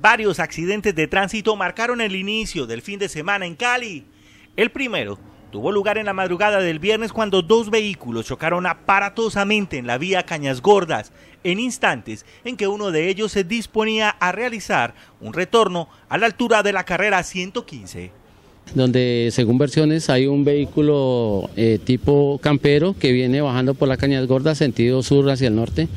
Varios accidentes de tránsito marcaron el inicio del fin de semana en Cali. El primero tuvo lugar en la madrugada del viernes cuando dos vehículos chocaron aparatosamente en la vía Cañas Gordas, en instantes en que uno de ellos se disponía a realizar un retorno a la altura de la carrera 115 donde según versiones hay un vehículo eh, tipo campero que viene bajando por la Cañas Gordas sentido sur hacia el norte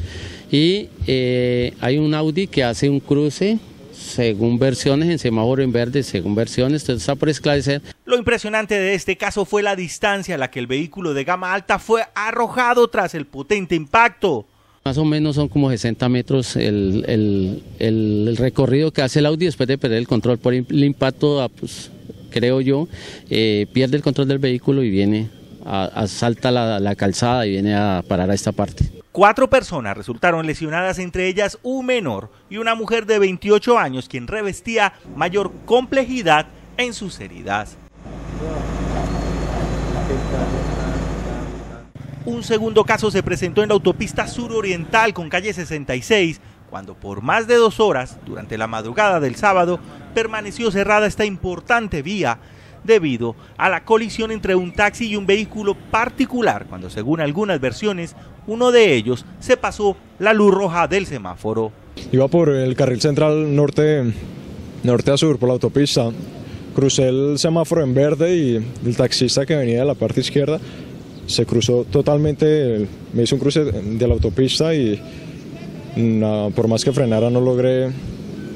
y eh, hay un Audi que hace un cruce según versiones, en semáforo en verde, según versiones, esto está por esclarecer. Lo impresionante de este caso fue la distancia a la que el vehículo de gama alta fue arrojado tras el potente impacto. Más o menos son como 60 metros el, recorrido que hace el Audi después de perder el control por el impacto, ah, pues, creo yo, eh, pierde el control del vehículo y viene, a, salta la, la calzada y viene a parar a esta parte. Cuatro personas resultaron lesionadas, entre ellas un menor y una mujer de 28 años, quien revestía mayor complejidad en sus heridas. Un segundo caso se presentó en la autopista suroriental con calle 66, cuando por más de dos horas, durante la madrugada del sábado, permaneció cerrada esta importante vía debido a la colisión entre un taxi y un vehículo particular, cuando según algunas versiones, uno de ellos se pasó la luz roja del semáforo. Iba por el carril central norte, norte a sur, por la autopista. Crucé el semáforo en verde y el taxista que venía de la parte izquierda se cruzó totalmente, me hizo un cruce de la autopista y por más que frenara no logré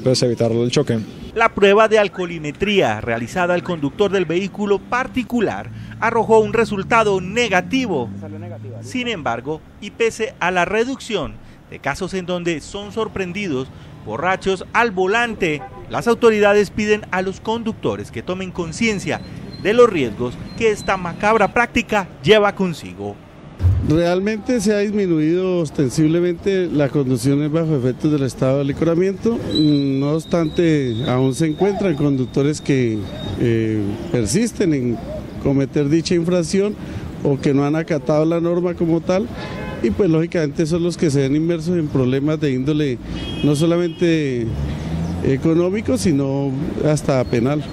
pues, evitar el choque. La prueba de alcoholimetría realizada al conductor del vehículo particular arrojó un resultado negativo. Sin embargo, y pese a la reducción de casos en donde son sorprendidos borrachos al volante, las autoridades piden a los conductores que tomen conciencia de los riesgos que esta macabra práctica lleva consigo. Realmente se ha disminuido ostensiblemente las conducciones bajo efectos del estado de licoramiento, no obstante aún se encuentran conductores que eh, persisten en cometer dicha infracción o que no han acatado la norma como tal y pues lógicamente son los que se ven inmersos en problemas de índole no solamente económico sino hasta penal.